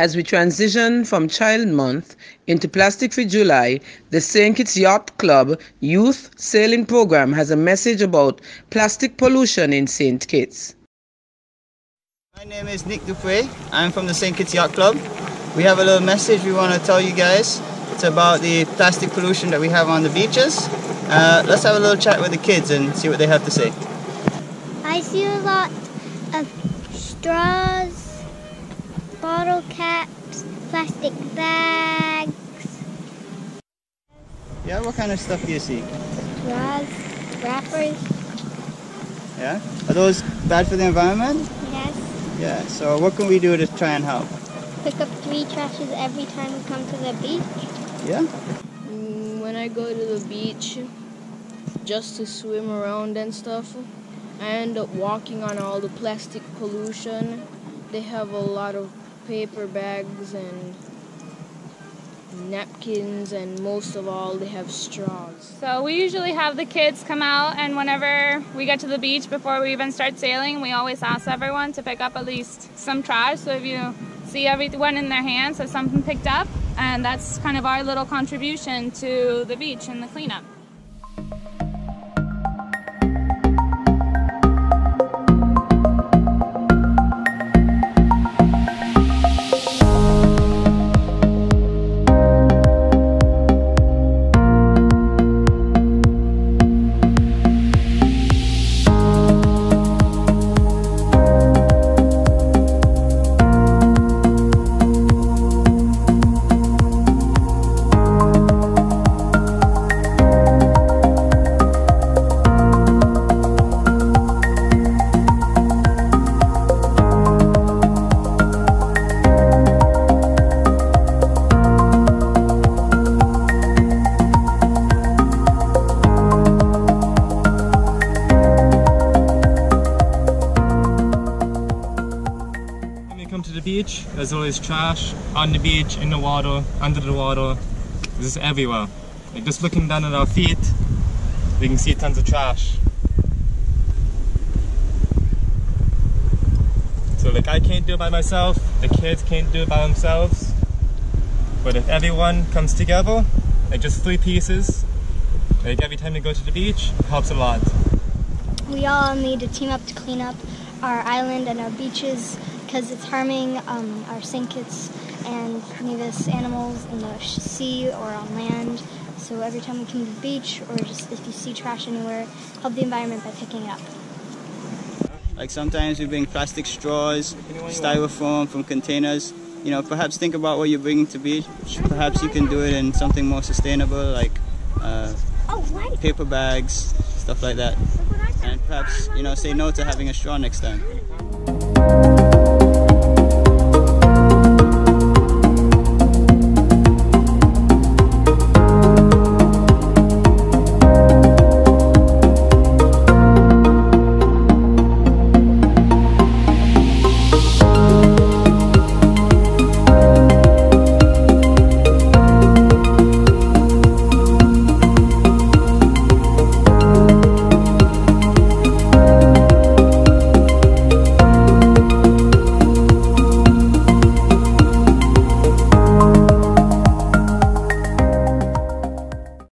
As we transition from Child Month into Plastic Free July, the St. Kitts Yacht Club Youth Sailing Program has a message about plastic pollution in St. Kitts. My name is Nick Dupre. I'm from the St. Kitts Yacht Club. We have a little message we want to tell you guys. It's about the plastic pollution that we have on the beaches. Uh, let's have a little chat with the kids and see what they have to say. I see a lot of straws, bottle caps, plastic bags. Yeah, what kind of stuff do you see? Straws, wrappers. Yeah? Are those bad for the environment? Yes. Yeah, so what can we do to try and help? Pick up three trashes every time we come to the beach. Yeah? Mm, when I go to the beach just to swim around and stuff, I end up walking on all the plastic pollution. They have a lot of paper bags and napkins and most of all they have straws. So we usually have the kids come out and whenever we get to the beach before we even start sailing, we always ask everyone to pick up at least some trash. So if you see everyone in their hands has something picked up and that's kind of our little contribution to the beach and the cleanup. The beach, there's always trash on the beach, in the water, under the water. This is everywhere. Like just looking down at our feet, we can see tons of trash. So like I can't do it by myself, the kids can't do it by themselves. But if everyone comes together, like just three pieces, like every time they go to the beach, it helps a lot. We all need to team up to clean up our island and our beaches because it's harming um, our St. Kitts and Nevis animals in the sea or on land. So every time we come to the beach or just if you see trash anywhere, help the environment by picking it up. Like sometimes we bring plastic straws, styrofoam from containers. You know, perhaps think about what you're bringing to beach. Perhaps you can do it in something more sustainable like uh, paper bags, stuff like that. And perhaps, you know, say no to having a straw next time.